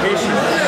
Peixe.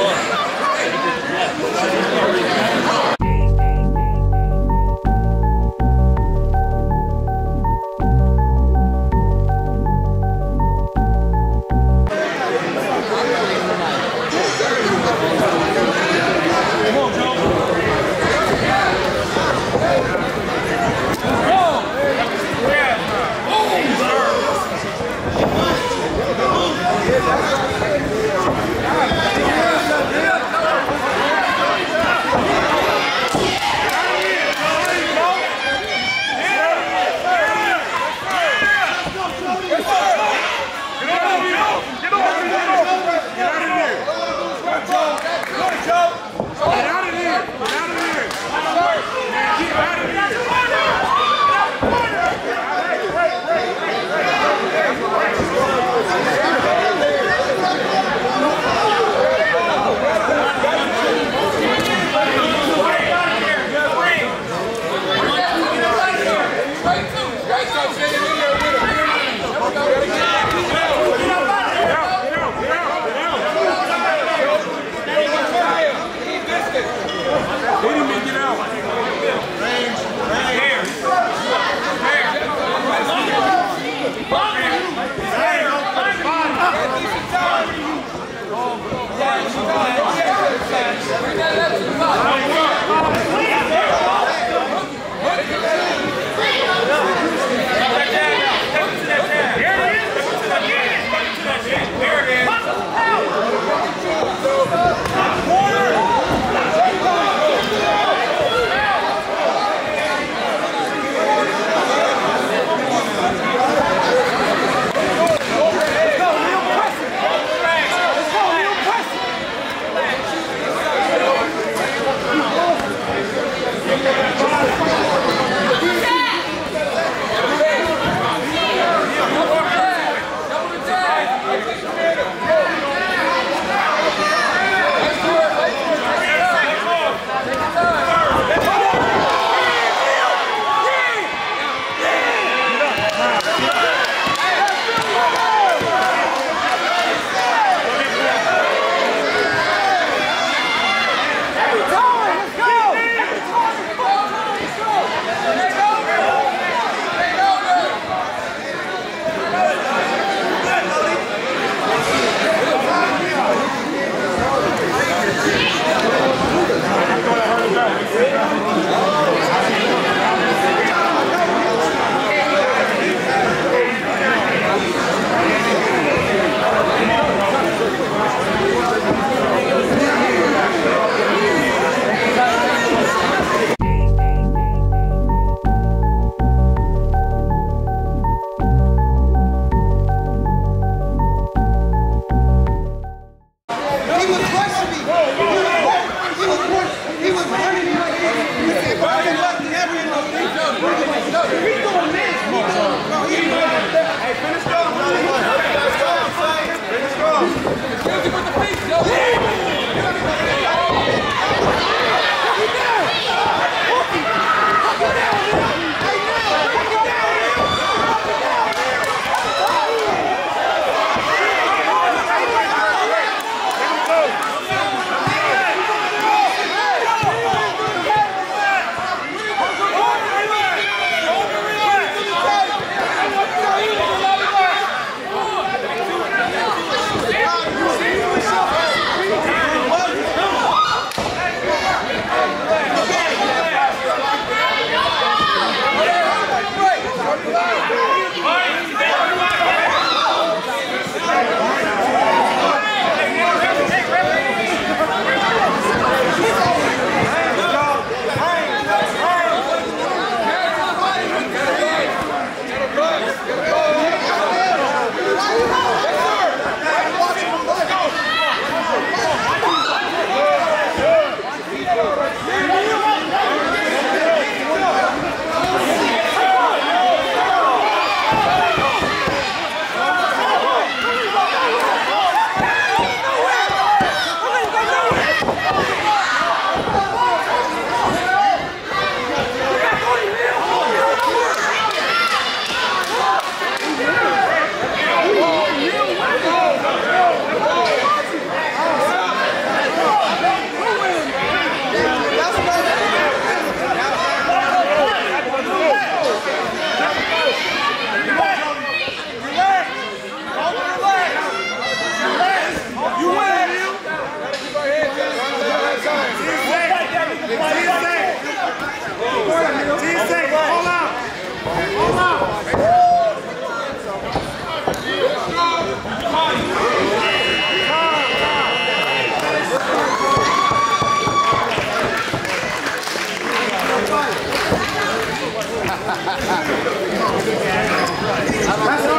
That's a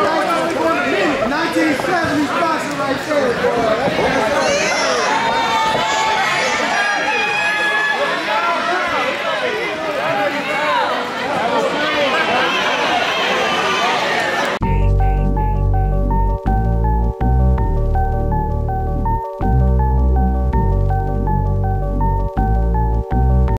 1970s boxer right there, boy.